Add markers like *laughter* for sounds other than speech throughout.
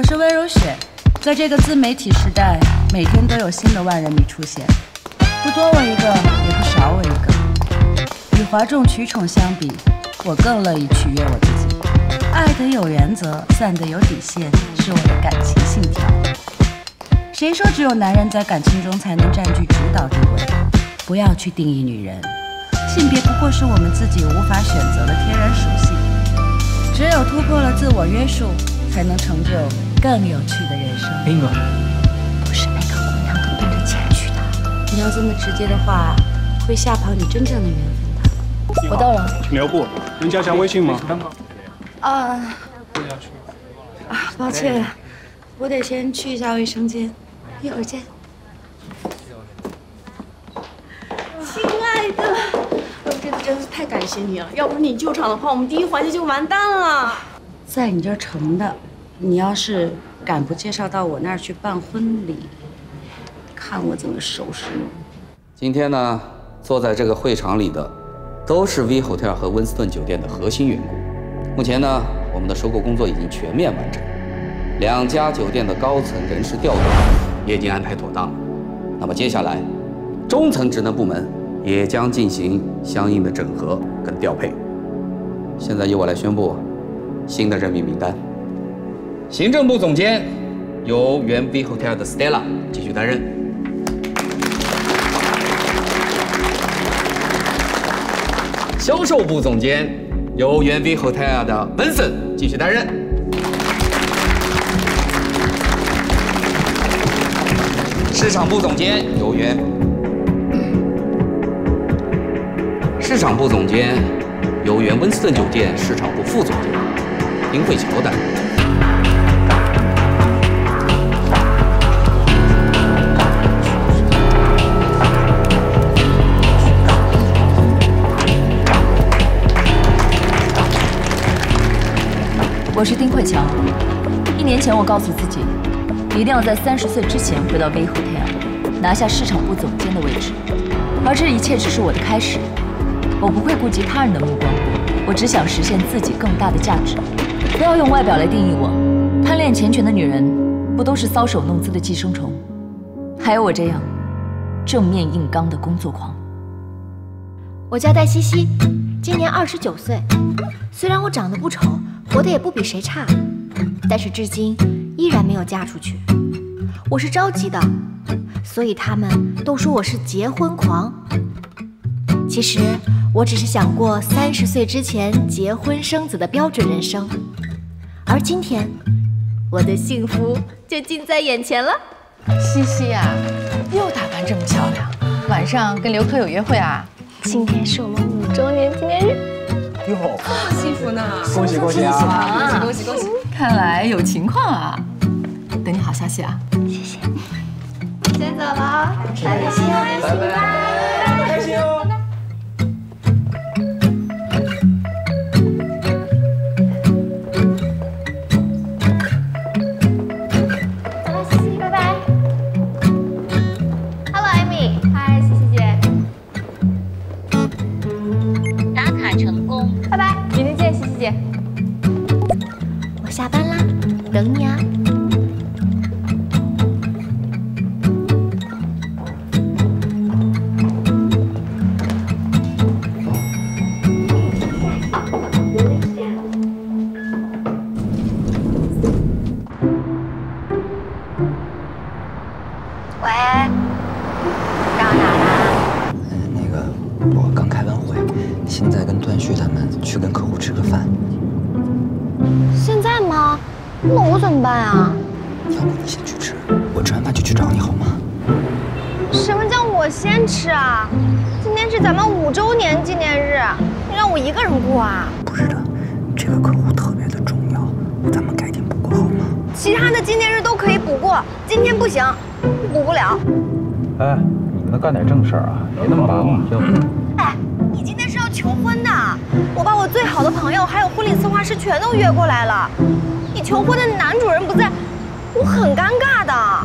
我是温如雪，在这个自媒体时代，每天都有新的万人迷出现，不多我一个，也不少我一个。与哗众取宠相比，我更乐意取悦我自己。爱得有原则，散得有底线，是我的感情信条。谁说只有男人在感情中才能占据主导地位？不要去定义女人，性别不过是我们自己无法选择的天然属性。只有突破了自我约束，才能成就更有趣的人生。冰哥，不是每个姑娘都奔着钱去的。你要这么直接的话，会吓跑你真正的缘分的。我到了，请留步。能加下微信吗？啊，啊，抱歉，我得先去一下卫生间，一会儿见。亲爱的，我这次真是太感谢你了，要不是你救场的话，我们第一环节就完蛋了。在你这儿成的，你要是敢不介绍到我那儿去办婚礼，看我怎么收拾你。今天呢，坐在这个会场里的，都是 V Hotel 和温斯顿酒店的核心员工。目前呢，我们的收购工作已经全面完成，两家酒店的高层人事调动也已经安排妥当了。那么接下来，中层职能部门也将进行相应的整合跟调配。现在由我来宣布新的任命名单。行政部总监由原 V Hotel 的 Stella 继续担任。销售部总监由原 V Hotel 的 Vincent 继续担任。市场部总监由原市场部总监由原温斯顿酒店市场部副总监丁慧乔担任。我是丁慧乔。一年前，我告诉自己，一定要在三十岁之前回到 V Hotel，拿下市场部总监的位置。而这一切只是我的开始。我不会顾及他人的目光，我只想实现自己更大的价值。不要用外表来定义我。贪恋钱权的女人，不都是搔首弄姿的寄生虫？还有我这样正面硬刚的工作狂。我叫戴西西，今年二十九岁。虽然我长得不丑，活得也不比谁差，但是至今依然没有嫁出去。我是着急的，所以他们都说我是结婚狂。其实我只是想过三十岁之前结婚生子的标准人生，而今天，我的幸福就近在眼前了。西西呀、又打扮这么漂亮，晚上跟刘科有约会啊？今天是我们五周年纪念日。哟，幸福呢！恭喜恭喜啊！啊！恭喜恭喜！看来有情况啊！等你好消息啊！谢谢先走了，大家新年等你吃啊？今天是咱们五周年纪念日，你让我一个人过啊？不是的，这个客户特别的重要，咱们改天补过好吗？其他的纪念日都可以补过，今天不行，补不了。哎，你们干点正事儿啊，别那么忙嘛，就。哎，你今天是要求婚的，我把我最好的朋友还有婚礼策划师全都约过来了。你求婚的男主人不在，我很尴尬的。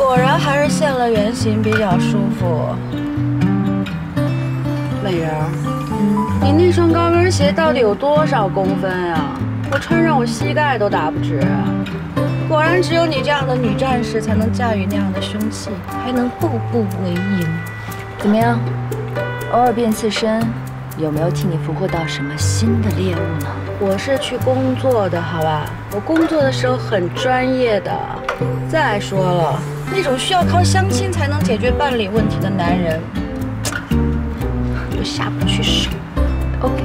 果然还是现了原形比较舒服。美人儿，你那双高跟鞋到底有多少公分呀？我穿上我膝盖都打不直。果然只有你这样的女战士才能驾驭那样的凶器，还能步步为营。怎么样？偶尔变刺身，有没有替你俘获到什么新的猎物呢？我是去工作的，好吧？我工作的时候很专业的。再说了，那种需要靠相亲才能解决伴侣问题的男人，我下不去手。OK。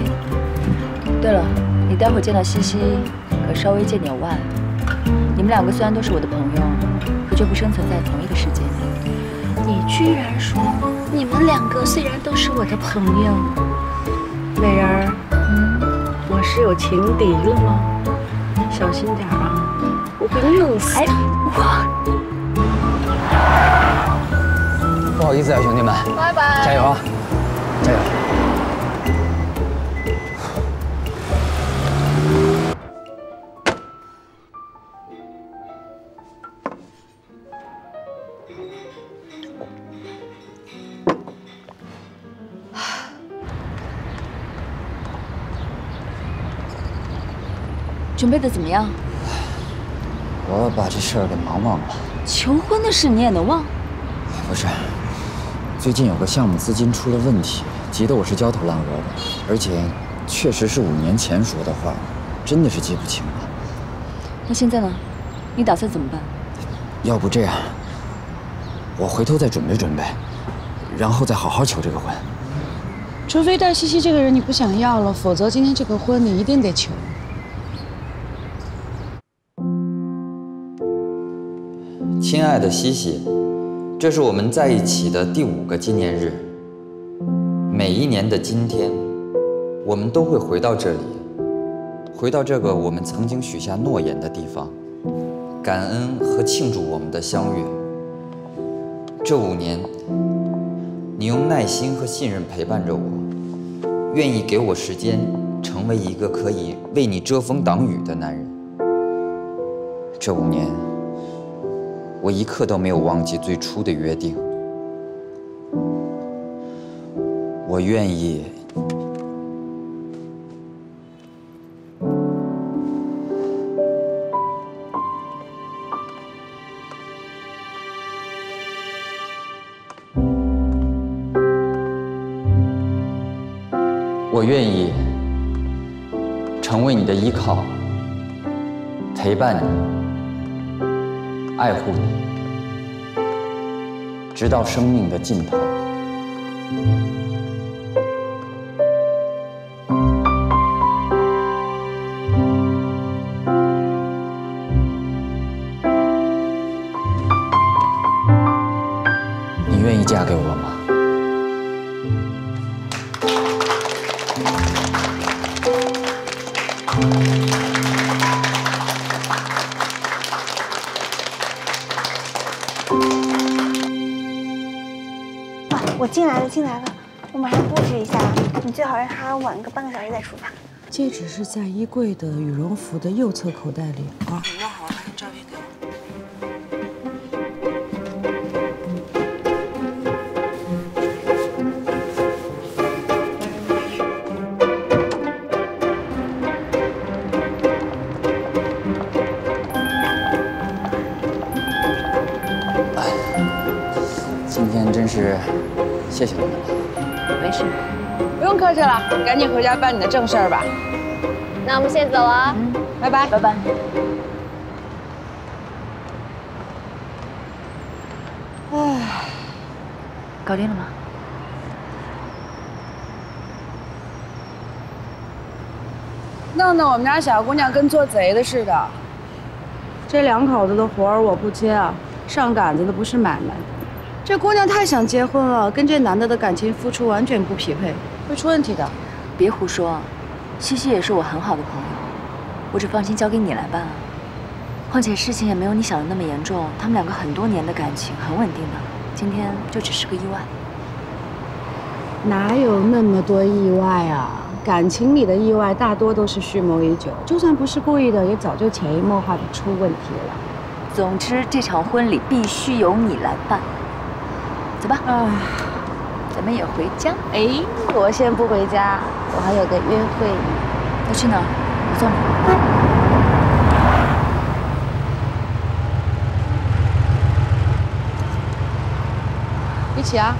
对了，你待会儿见到西西，可稍微借点腕。你们两个虽然都是我的朋友，可却不生存在同一个世界里。你居然说你们两个虽然都是我的朋友，美人儿，嗯，我是有情敌了吗？小心点啊，我会弄死你！哇！不好意思啊，兄弟们，拜拜，加油啊，加油！准备的怎么样？我把这事儿给忙忘了。求婚的事你也能忘？不是，最近有个项目资金出了问题，急得我是焦头烂额的，而且确实是五年前说的话，真的是记不清了。那现在呢？你打算怎么办？要不这样，我回头再准备准备，然后再好好求这个婚。除非戴西西这个人你不想要了，否则今天这个婚你一定得求。亲爱的西西，这是我们在一起的第五个纪念日。每一年的今天，我们都会回到这里，回到这个我们曾经许下诺言的地方，感恩和庆祝我们的相遇。这五年，你用耐心和信任陪伴着我，愿意给我时间，成为一个可以为你遮风挡雨的男人。这五年。我一刻都没有忘记最初的约定。我愿意。我愿意成为你的依靠，陪伴你。爱护你，直到生命的尽头。来了，进来了，我马上布置一下，你最好让他晚个半个小时再出发。戒指是在衣柜的羽绒服的右侧口袋里啊。你弄好了，拍照谢谢你们。没事，不用客气了，赶紧回家办你的正事儿吧。那我们先走了，嗯，拜拜，拜拜。唉，搞定了吗？弄得我们家小姑娘跟做贼的似的。这两口子的活儿我不接啊，上杆子的不是买卖。这姑娘太想结婚了，跟这男的的感情付出完全不匹配，会出问题的。别胡说，西西也是我很好的朋友，我只放心交给你来办啊。况且事情也没有你想的那么严重，他们两个很多年的感情很稳定的，今天就只是个意外。哪有那么多意外啊？感情里的意外大多都是蓄谋已久，就算不是故意的，也早就潜移默化的出问题了。总之，这场婚礼必须由你来办。走吧，啊，咱们也回家。哎，我先不回家，我还有个约会。要去哪儿？我送你。一起啊！啊，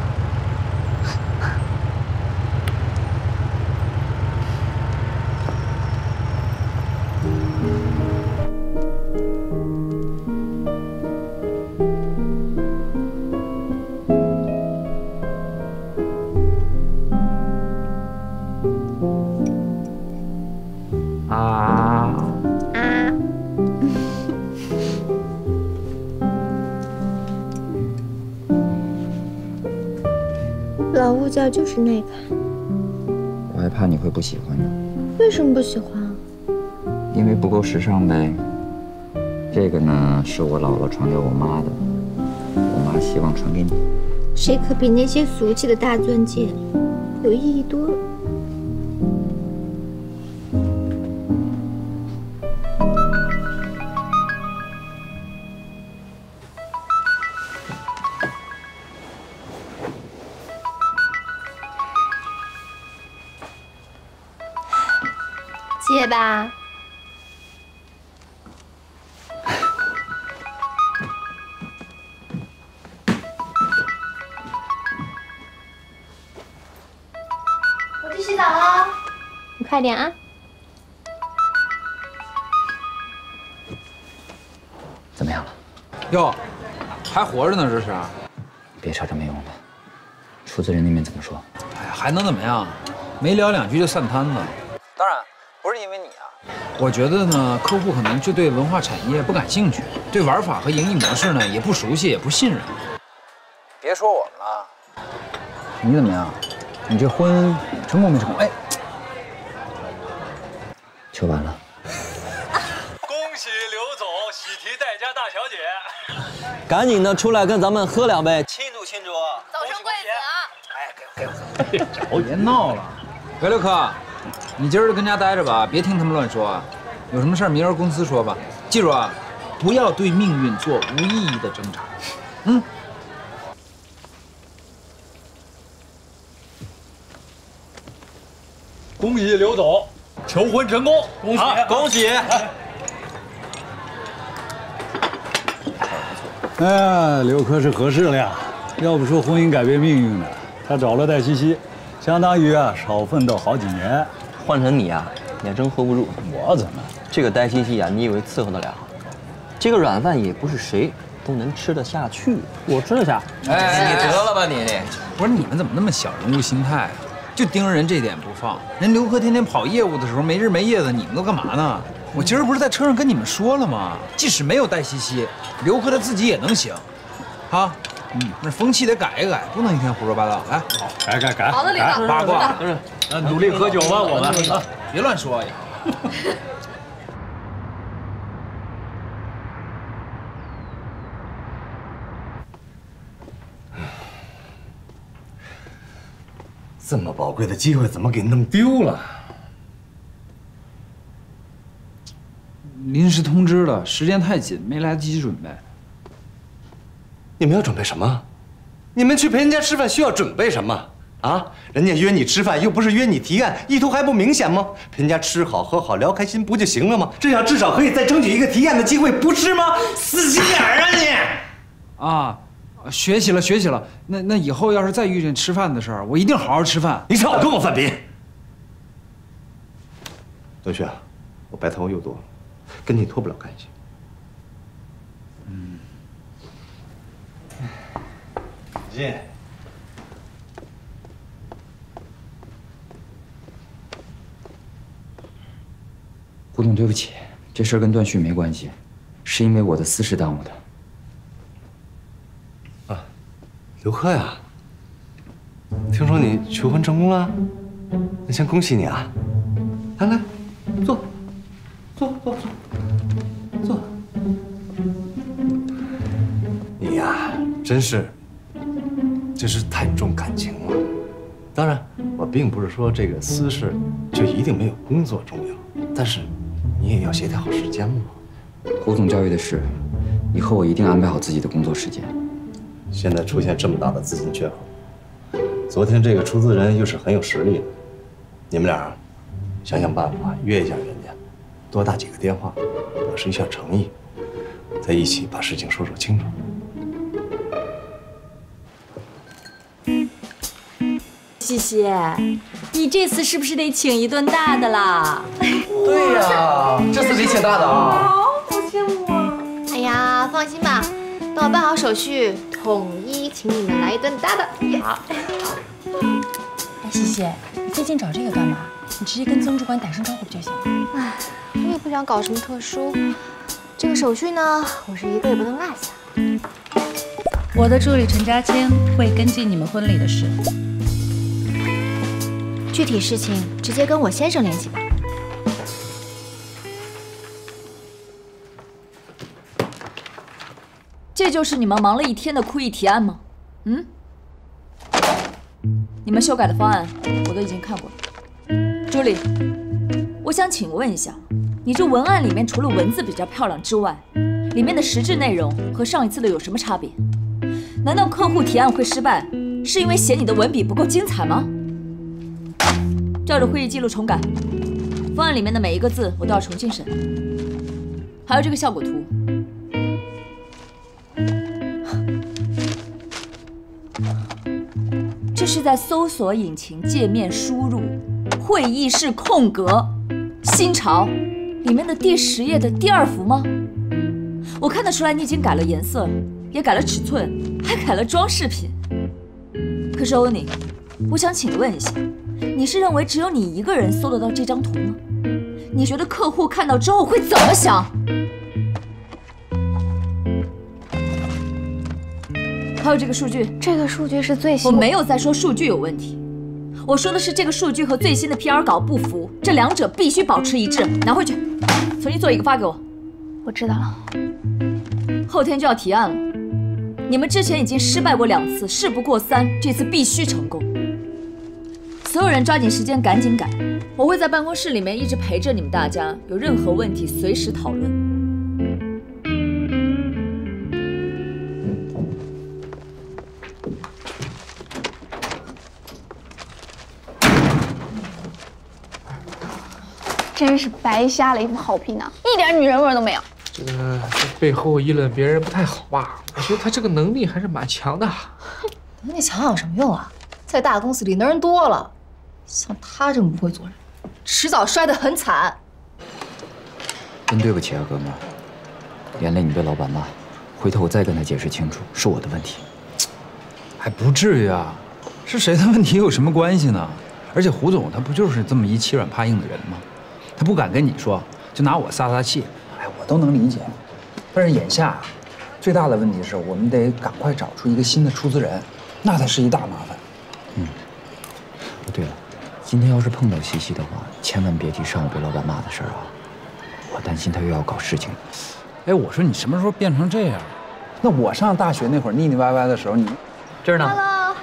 就是那个，我还怕你会不喜欢呢，为什么不喜欢啊？因为不够时尚呗。这个呢，是我姥姥传给我妈的，我妈希望传给你。谁可比那些俗气的大钻戒有意义多了？接吧。我去洗澡了，你快点啊！怎么样了？哟，还活着呢，这是？别扯这没用的。出资人那边怎么说？哎呀，还能怎么样？没聊两句就散摊子。我觉得呢，客户可能就对文化产业不感兴趣，对玩法和盈利模式呢也不熟悉，也不信任。别说我们了，你怎么样？你这婚成功没成功？哎，求完了。*laughs* 恭喜刘总喜提戴家大小姐，*laughs* 赶紧的出来跟咱们喝两杯，庆祝庆祝！早生贵子啊！哎，给我给我，*laughs* 别闹了。喂，刘科，你今儿就跟家待着吧，别听他们乱说啊。有什么事儿明儿公司说吧。记住啊，不要对命运做无意义的挣扎。嗯。恭喜刘总求婚成功，恭喜恭喜！哎呀，刘科是合适了呀！要不说婚姻改变命运呢，他找了戴西西，相当于啊少奋斗好几年。换成你啊，你还真 hold 不住。我怎么？这个呆西西啊，你以为伺候得了？这个软饭也不是谁都能吃得下去。我吃得下。哎，你得了吧你！不是你们怎么那么小人物心态啊？就盯着人这点不放。人刘科天天跑业务的时候没日没夜的，你们都干嘛呢？我今儿不是在车上跟你们说了吗？即使没有戴西西，刘科他自己也能行。啊，嗯，那风气得改一改，不能一天胡说八道。来，好，改改改。好的，领导。八卦，是，那努力喝酒吧，我们啊，别乱说呀。这么宝贵的机会怎么给弄丢了？临时通知了，时间太紧，没来得及准备。你们要准备什么？你们去陪人家吃饭需要准备什么啊？人家约你吃饭又不是约你提案，意图还不明显吗？陪人家吃好喝好聊开心不就行了吗？这样至少可以再争取一个提案的机会，不是吗？死心眼儿啊你！啊，学习了学习了。那那以后要是再遇见吃饭的事儿，我一定好好吃饭。你少跟我犯别。刘旭啊，我白头发又多了，跟你脱不了干系。进。胡总，对不起，这事儿跟段旭没关系，是因为我的私事耽误的。啊刘科呀，听说你求婚成功了，那先恭喜你啊！来来，坐，坐坐坐，坐。你呀，真是，真是太重感情了。当然，我并不是说这个私事就一定没有工作重要，但是你也要协调好时间嘛。胡总教育的是，以后我一定安排好自己的工作时间。现在出现这么大的资金缺口，昨天这个出资人又是很有实力的，你们俩想想办法约一下人家，多打几个电话，表示一下诚意，再一起把事情说说清楚。西西，你这次是不是得请一顿大的啦？对呀，这次得请大的啊！好羡慕啊！哎呀，放心吧，等我办好手续，统一请你们来一顿大的。好。哎，西西，你最近找这个干嘛？你直接跟曾主管打声招呼不就行了？哎，我也不想搞什么特殊。这个手续呢，我是一个也不能落下。我的助理陈家谦会跟进你们婚礼的事。具体事情直接跟我先生联系吧。这就是你们忙了一天的酷艺提案吗？嗯？你们修改的方案我都已经看过了。朱莉，我想请问一下，你这文案里面除了文字比较漂亮之外，里面的实质内容和上一次的有什么差别？难道客户提案会失败，是因为嫌你的文笔不够精彩吗？照着会议记录重改，方案里面的每一个字我都要重新审。还有这个效果图，这是在搜索引擎界面输入“会议室空格新潮”里面的第十页的第二幅吗？我看得出来你已经改了颜色，也改了尺寸，还改了装饰品。可是欧尼，我想请问一下。你是认为只有你一个人搜得到这张图吗？你觉得客户看到之后会怎么想？还有这个数据，这个数据是最新。我没有在说数据有问题，我说的是这个数据和最新的 PR 稿不符，这两者必须保持一致。拿回去，重新做一个发给我。我知道了。后天就要提案了，你们之前已经失败过两次，事不过三，这次必须成功。所有人抓紧时间，赶紧改！我会在办公室里面一直陪着你们大家，有任何问题随时讨论。真是白瞎了一副好皮囊，一点女人味都没有。这个这背后议论别人不太好吧？我觉得他这个能力还是蛮强的。*laughs* 能力强有什么用啊？在大公司里能人多了。像他这么不会做人，迟早摔得很惨。真对不起啊，哥们儿，连累你被老板骂。回头我再跟他解释清楚，是我的问题。还不至于啊，是谁的问题有什么关系呢？而且胡总他不就是这么一欺软怕硬的人吗？他不敢跟你说，就拿我撒撒气。哎，我都能理解。但是眼下，最大的问题是我们得赶快找出一个新的出资人，那才是一大麻烦。今天要是碰到西西的话，千万别提上午被老板骂的事儿啊！我担心他又要搞事情。哎，我说你什么时候变成这样？那我上大学那会儿腻腻歪歪的时候，你这儿呢？Hello，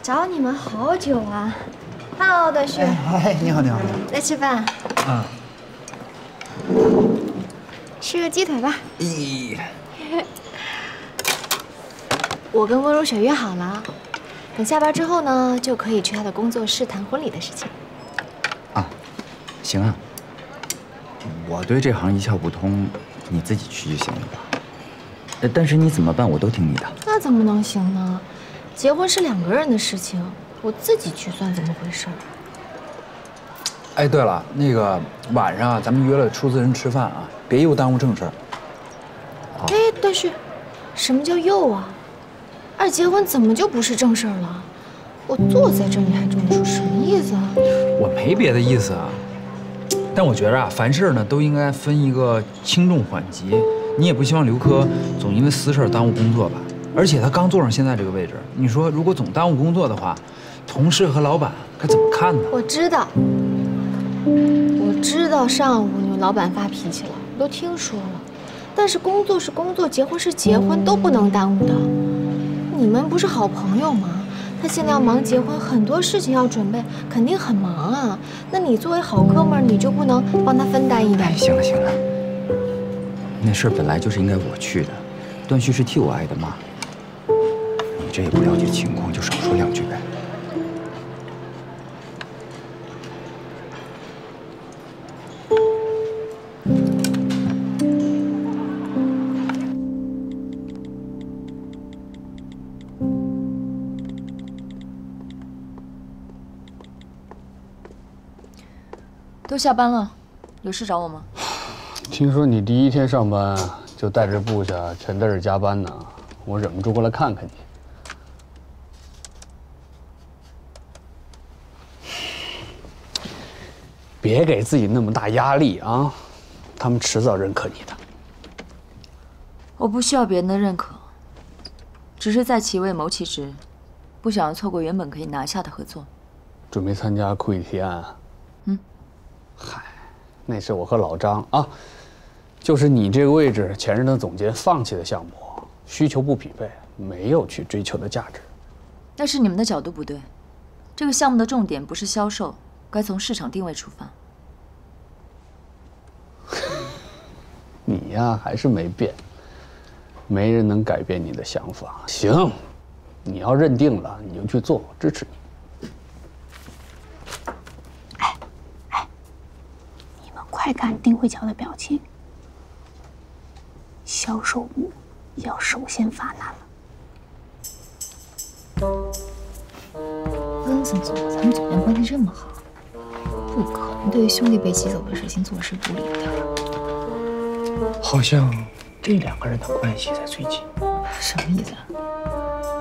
找你们好久啊！Hello，德旭。哎，你好，你好。来吃饭。嗯。吃个鸡腿吧。咦。*laughs* 我跟温如雪约好了。等下班之后呢，就可以去他的工作室谈婚礼的事情。啊，行啊。我对这行一窍不通，你自己去就行了吧。但是你怎么办，我都听你的。那怎么能行呢？结婚是两个人的事情，我自己去算怎么回事？哎，对了，那个晚上咱们约了出资人吃饭啊，别又耽误正事儿。哎，但是，什么叫又啊？二结婚怎么就不是正事儿了？我坐在这里还这么说，什么意思啊？我没别的意思啊，但我觉着啊，凡事呢都应该分一个轻重缓急。你也不希望刘科总因为私事耽误工作吧？而且他刚坐上现在这个位置，你说如果总耽误工作的话，同事和老板该怎么看呢？我知道，我知道上午你们老板发脾气了，我都听说了。但是工作是工作，结婚是结婚，都不能耽误的。你们不是好朋友吗？他现在要忙结婚，很多事情要准备，肯定很忙啊。那你作为好哥们，你就不能帮他分担一点？行了行了，那事儿本来就是应该我去的，段旭是替我挨的骂。你这也不了解情况，就少说两句呗。都下班了，有事找我吗？听说你第一天上班就带着部下全在这加班呢，我忍不住过来看看你。别给自己那么大压力啊，他们迟早认可你的。我不需要别人的认可，只是在其位谋其职，不想要错过原本可以拿下的合作。准备参加库里提案？嗯。嗨，那是我和老张啊，就是你这个位置，前任的总监放弃的项目，需求不匹配，没有去追求的价值。那是你们的角度不对，这个项目的重点不是销售。该从市场定位出发。*laughs* 你呀，还是没变。没人能改变你的想法。行，你要认定了，你就去做，支持你。哎哎，你看丁慧乔的表情，销售部要首先发难了。温森总和咱们总监关系这么好。不可能对于兄弟被挤走的事情坐视不理的。好像这两个人的关系在最近。什么意思？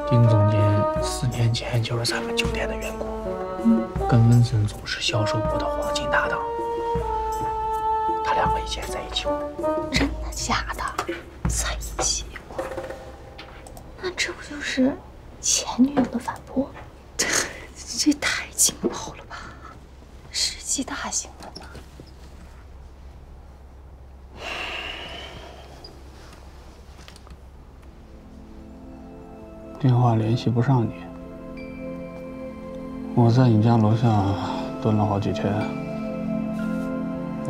丁总监四年前就是咱们酒店的员工，跟温森总是销售部的黄金搭档。他两个以前在一起过。真的假的？在一起过？那这不就是前女友的反驳？这这太劲爆了吧！世纪大型的呢？电话联系不上你，我在你家楼下蹲了好几天，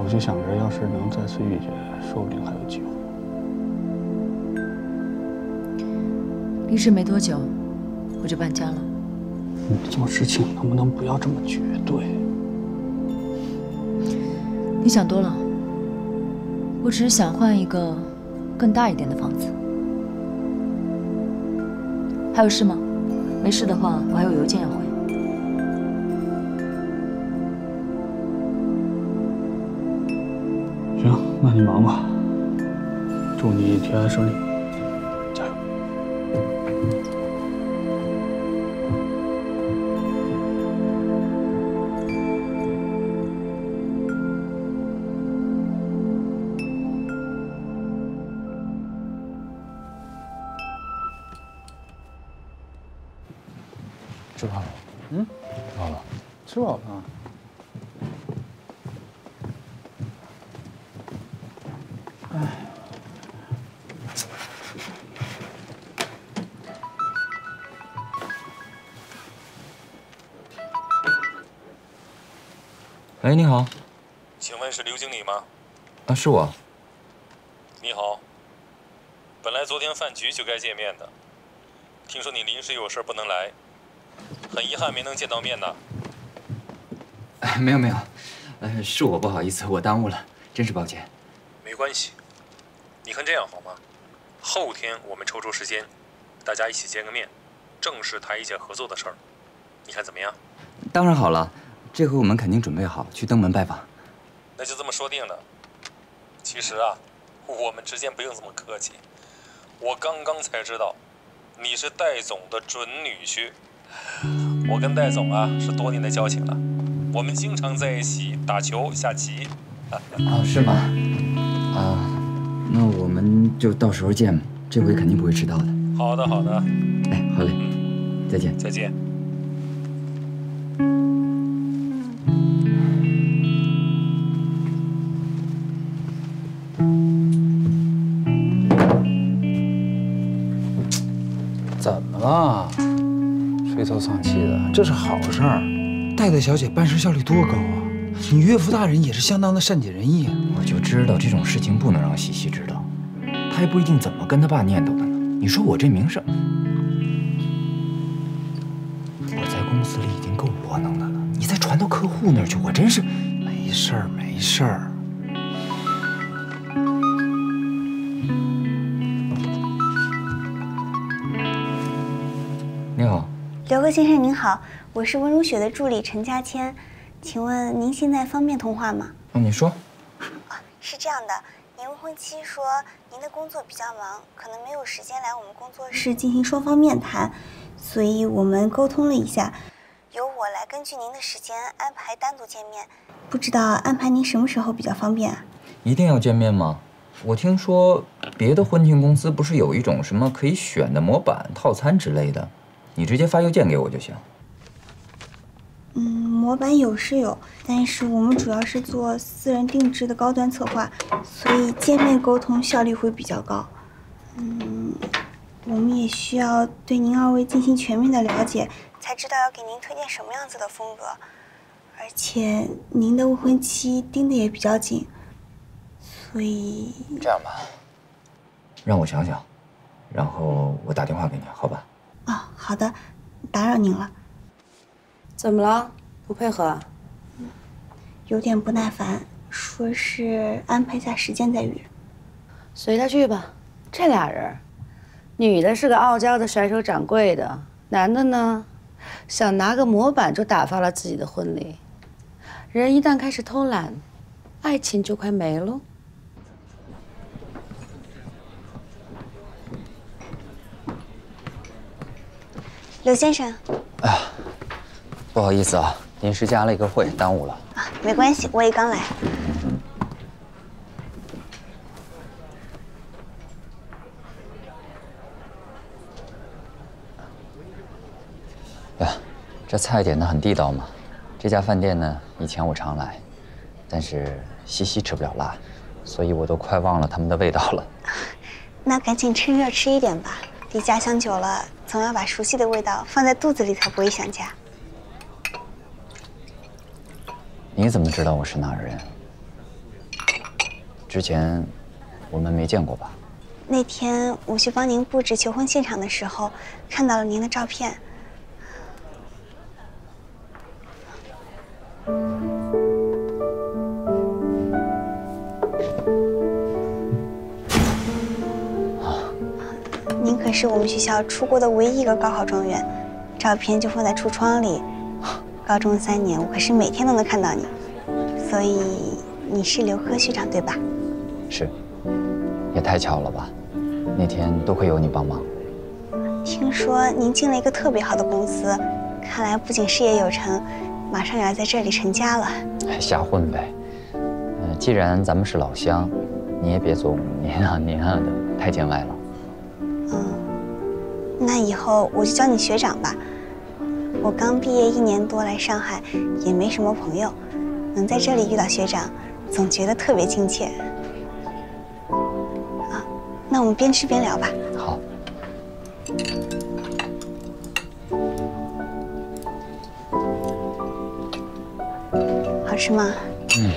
我就想着，要是能再次遇见，说不定还有机会。离职没多久，我就搬家了。你做事情能不能不要这么绝对？你想多了，我只是想换一个更大一点的房子。还有事吗？没事的话，我还有邮件要回。你忙吧。祝你平安顺利。喂，你好，请问是刘经理吗？啊，是我。你好，本来昨天饭局就该见面的，听说你临时有事不能来，很遗憾没能见到面呢。哎，没有没有，呃，是我不好意思，我耽误了，真是抱歉。没关系，你看这样好吗？后天我们抽出时间，大家一起见个面，正式谈一下合作的事儿，你看怎么样？当然好了。这回我们肯定准备好去登门拜访，那就这么说定了。其实啊，我们之间不用这么客气。我刚刚才知道，你是戴总的准女婿。我跟戴总啊是多年的交情了，我们经常在一起打球、下棋。*laughs* 哦，是吗？啊，那我们就到时候见，这回肯定不会迟到的。好的，好的。哎，好嘞，再见。再见。啊，垂头丧气的，这是好事儿。戴戴小姐办事效率多高啊！你岳父大人也是相当的善解人意。我就知道这种事情不能让西西知道，她还不一定怎么跟他爸念叨的呢。你说我这名声，我在公司里已经够窝囊的了，你再传到客户那儿去，我真是没事儿，没事儿。你好，刘哥先生您好，我是温如雪的助理陈佳谦。请问您现在方便通话吗？啊，你说。是这样的，您未婚妻说您的工作比较忙，可能没有时间来我们工作室进行双方面谈，所以我们沟通了一下，由我来根据您的时间安排单独见面。不知道安排您什么时候比较方便啊？一定要见面吗？我听说别的婚庆公司不是有一种什么可以选的模板套餐之类的，你直接发邮件给我就行。嗯，模板有是有，但是我们主要是做私人定制的高端策划，所以见面沟通效率会比较高。嗯，我们也需要对您二位进行全面的了解，才知道要给您推荐什么样子的风格。而且您的未婚妻盯得也比较紧，所以这样吧，让我想想，然后我打电话给你，好吧？哦，好的，打扰您了。怎么了？不配合？有点不耐烦，说是安排下时间再约。随他去吧。这俩人，女的是个傲娇的甩手掌柜的，男的呢，想拿个模板就打发了自己的婚礼。人一旦开始偷懒，爱情就快没喽。刘先生。哎。不好意思啊，临时加了一个会，耽误了。啊，没关系，我也刚来。呀，这菜点的很地道嘛。这家饭店呢，以前我常来，但是西西吃不了辣，所以我都快忘了他们的味道了。那赶紧趁热吃一点吧，离家乡久了，总要把熟悉的味道放在肚子里，才不会想家。你怎么知道我是哪儿人？之前我们没见过吧？那天我去帮您布置求婚现场的时候，看到了您的照片。是我们学校出国的唯一一个高考状元，照片就放在橱窗里。*laughs* 高中三年，我可是每天都能看到你，所以你是刘科学长对吧？是，也太巧了吧！那天多亏有你帮忙。听说您进了一个特别好的公司，看来不仅事业有成，马上也要在这里成家了。瞎混呗。嗯，既然咱们是老乡，你也别总 *laughs* 您啊您啊的，太见外了。嗯，那以后我就叫你学长吧。我刚毕业一年多来上海，也没什么朋友，能在这里遇到学长，总觉得特别亲切。啊，那我们边吃边聊吧。好。好吃吗？嗯。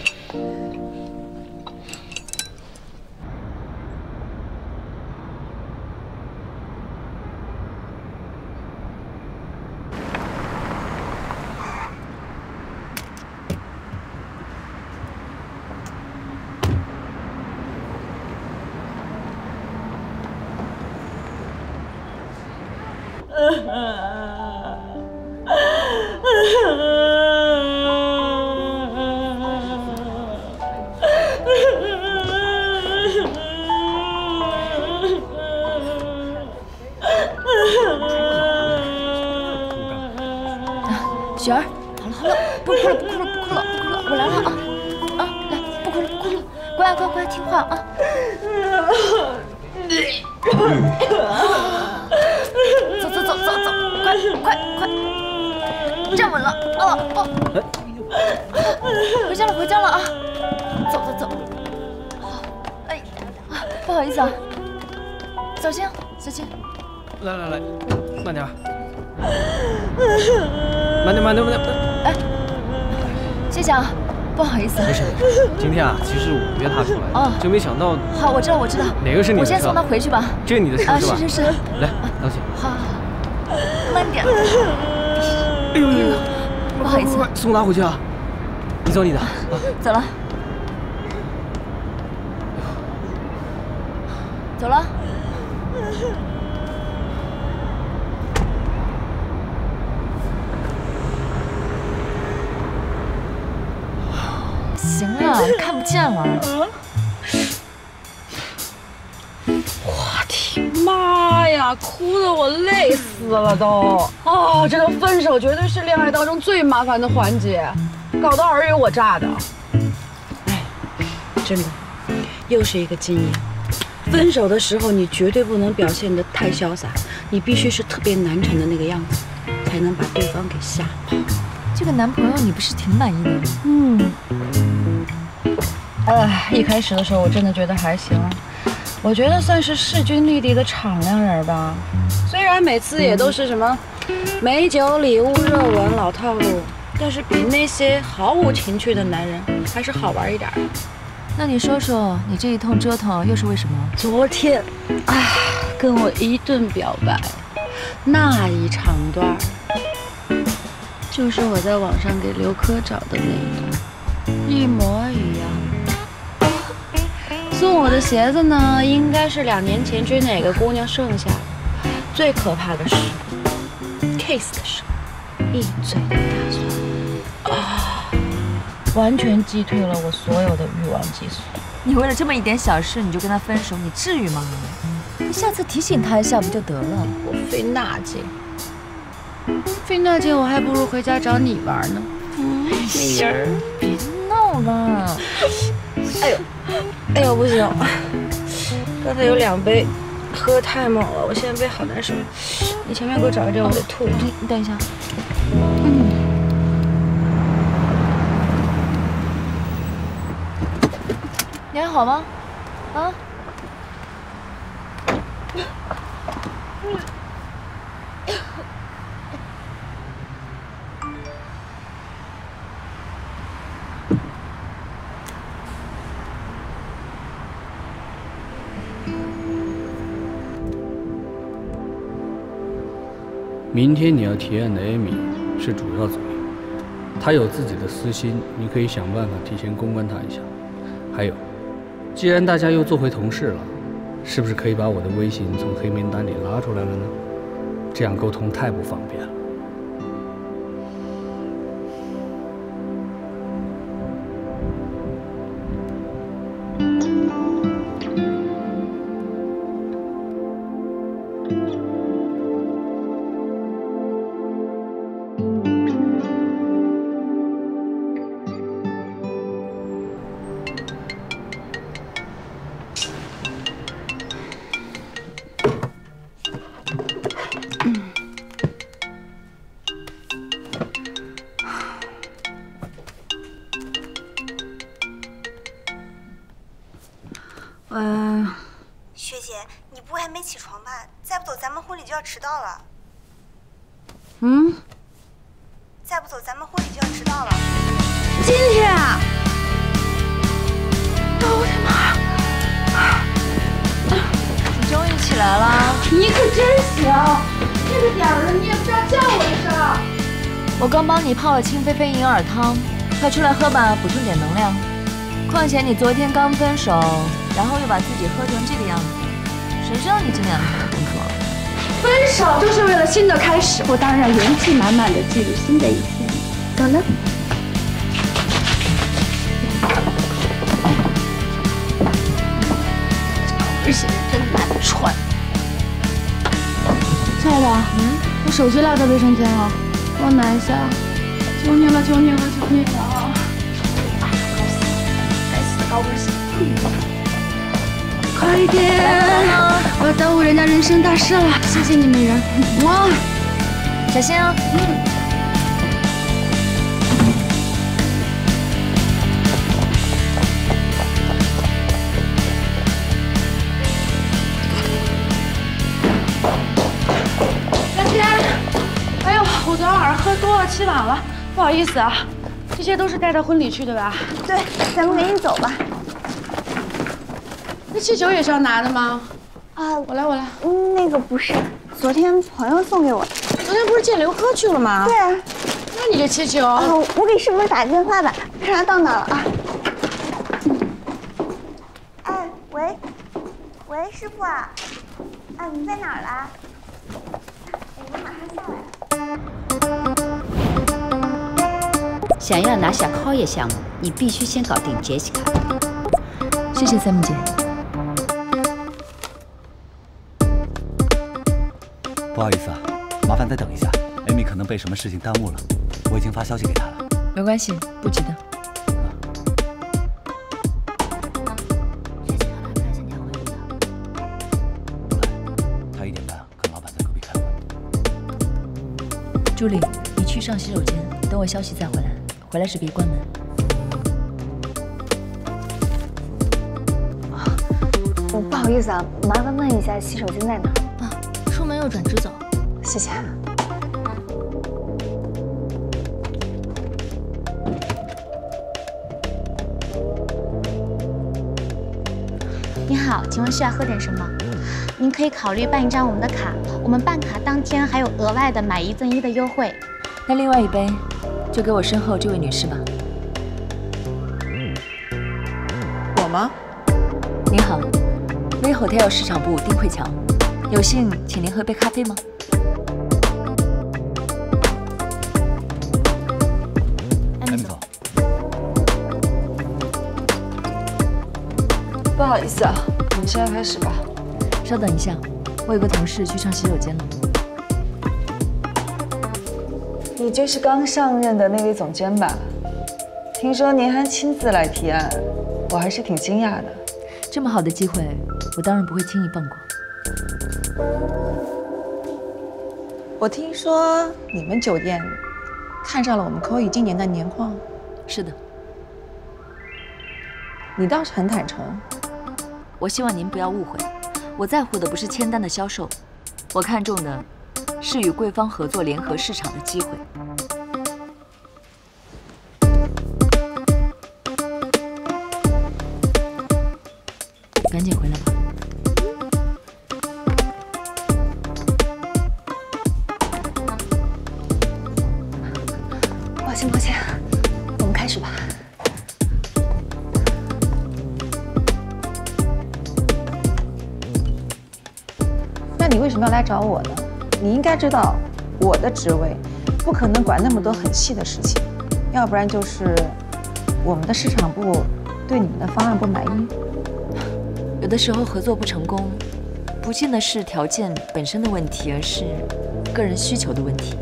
快快快，站稳了啊哦，回家了回家了啊，走走走，哎，不好意思啊，小心小心，来来来，*laughs* 慢点。慢点，慢点，慢点！哎，谢谢啊，不好意思。没事没事，今天啊，其实我约他出来，哦，就没想到。好，我知道，我知道。哪个是你的我先送他回去吧。这是你的车是吧？是是是。来，老姐。好，哎呦呦，不好意思，送他回去啊。你走你的。走了。走了。行了。看不见了。哭的我累死了都！哦，这个分手绝对是恋爱当中最麻烦的环节，搞得尔虞我诈的。哎，真的，又是一个经验。分手的时候，你绝对不能表现得太潇洒，你必须是特别难缠的那个样子，才能把对方给吓跑。这个男朋友你不是挺满意的吗？嗯，哎，一开始的时候我真的觉得还行，我觉得算是势均力敌的敞亮人吧。虽然每次也都是什么美酒、礼物、热吻老套路，但是比那些毫无情趣的男人还是好玩一点。那你说说，你这一通折腾又是为什么？昨天，啊，跟我一顿表白，那一长段，就是我在网上给刘珂找的那一段，一模。送我的鞋子呢，应该是两年前追哪个姑娘剩下的。最可怕的是，kiss 的时候，一嘴的大蒜，啊，完全击退了我所有的欲望激素。你为了这么一点小事你就跟他分手，你至于吗？你下次提醒他一下不就得了？我费那劲，费那劲，我还不如回家找你玩呢。嗯，美人，别闹了。哎呦，哎呦，不行，刚才有两杯喝太猛了，我现在胃好难受。你前面给我找一点，我得吐。你你等一下。你还好吗？啊？明天你要提案的艾米是主要阻力，她有自己的私心，你可以想办法提前公关她一下。还有，既然大家又做回同事了，是不是可以把我的微信从黑名单里拉出来了呢？这样沟通太不方便了。你可真行！这个点儿了，你也不知道叫我一声。我刚帮你泡了清菲菲银耳汤，快出来喝吧，补充点能量。况且你昨天刚分手，然后又把自己喝成这个样子，谁知道你今天还有工作了？分手就是为了新的开始，我当然元气满满的进入新的一天。走了。亲爱的，嗯，我手机落在卫生间了，帮我拿一下，求你了，求你了，求你了！该死的高跟鞋！快一点，我要耽误人家人生大事了。谢谢你，们人。哇，小心啊！嗯。起晚了，不好意思啊。这些都是带到婚礼去的吧？对，咱们赶紧走吧。那气球也是要拿的吗？啊，我来，我来。嗯，那个不是，昨天朋友送给我的。昨天不是见刘科去了吗？对啊。那你这气球？啊，我给师傅打个电话吧，看他到哪了啊。哎，喂，喂，师傅啊，啊，你在哪儿啦？哎，我马上下来。想要拿下 COIE 项目，你必须先搞定杰西卡。谢谢三木姐。不好意思啊，麻烦再等一下，艾米可能被什么事情耽误了，我已经发消息给她了。没关系，不急的。她一点半跟老板在隔壁开会。助理，你去上洗手间，等我消息再回来。回来时别关门。我不好意思啊，麻烦问一下洗手间在哪？啊，出门右转直走。谢谢。你好，请问需要喝点什么？您可以考虑办一张我们的卡，我们办卡当天还有额外的买一赠一的优惠。那另外一杯，就给我身后这位女士吧。我吗？您好，V Hotel 市场部丁慧乔，有幸请您喝杯咖啡吗？不好意思啊，我们现在开始吧。稍等一下，我有个同事去上洗手间了。你就是刚上任的那位总监吧？听说您还亲自来提案，我还是挺惊讶的。这么好的机会，我当然不会轻易放过。我听说你们酒店看上了我们 Koi 今年的年况。是的。你倒是很坦诚。我希望您不要误会，我在乎的不是签单的销售，我看重的是与贵方合作联合市场的机会。赶紧回来吧。抱歉抱歉，我们开始吧。那你为什么要来找我呢？你应该知道，我的职位不可能管那么多很细的事情，要不然就是我们的市场部对你们的方案不满意。有的时候合作不成功，不见得是条件本身的问题，而是个人需求的问题。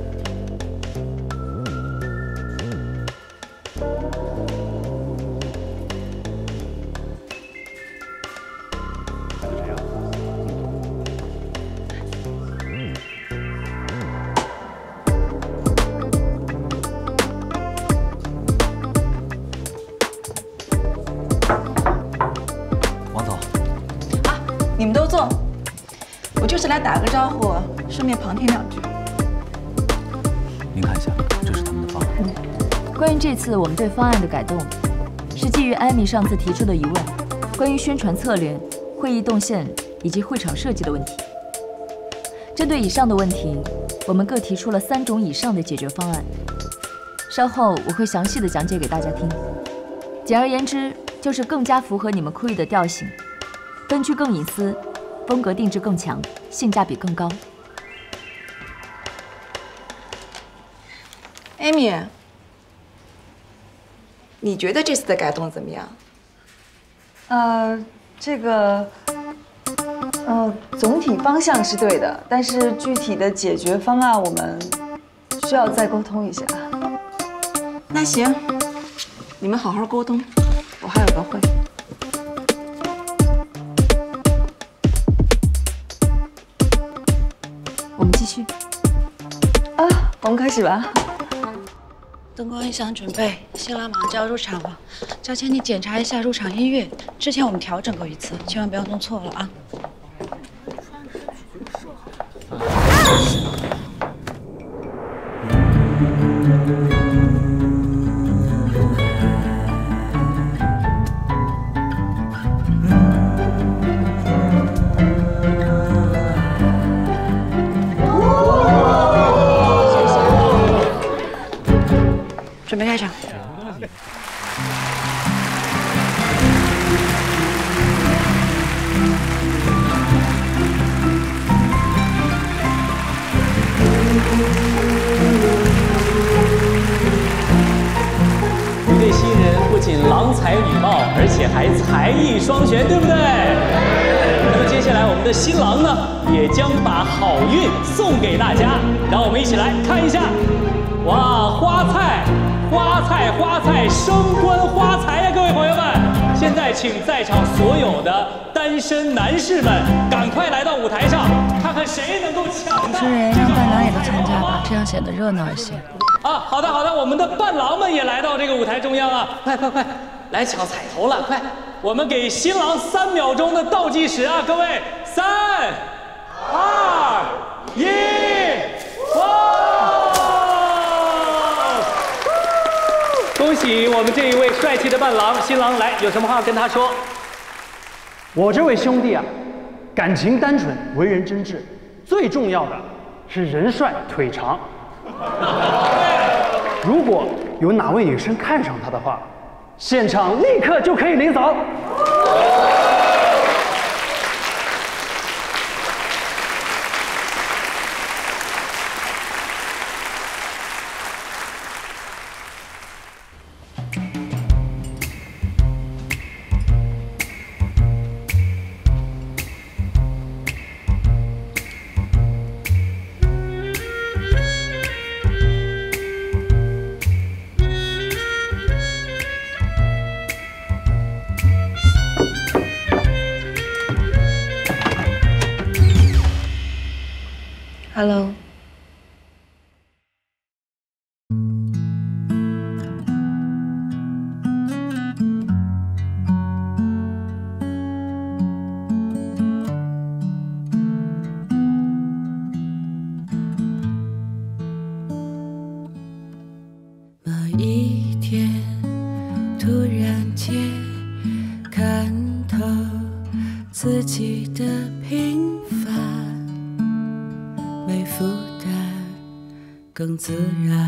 次我们对方案的改动，是基于艾米上次提出的疑问，关于宣传策略、会议动线以及会场设计的问题。针对以上的问题，我们各提出了三种以上的解决方案。稍后我会详细的讲解给大家听。简而言之，就是更加符合你们酷艺的调性，分区更隐私，风格定制更强，性价比更高。艾米，你觉得这次的改动怎么样？呃，这个，呃，总体方向是对的，但是具体的解决方案我们需要再沟通一下。那行，你们好好沟通，我还有个会。我们继续。啊，我们开始吧。灯光音响准备，新郎马上就要入场了。赵谦，你检查一下入场音乐，之前我们调整过一次，千万不要弄错了啊。这样显得热闹一些。啊，好的好的，我们的伴郎们也来到这个舞台中央啊！快快快，来抢彩头了，快！我们给新郎三秒钟的倒计时啊，各位，三、二、一，哇！恭喜我们这一位帅气的伴郎，新郎来，有什么话跟他说？我这位兄弟啊，感情单纯，为人真挚，最重要的是人帅腿长。如果有哪位女生看上他的话，现场立刻就可以领走。自然。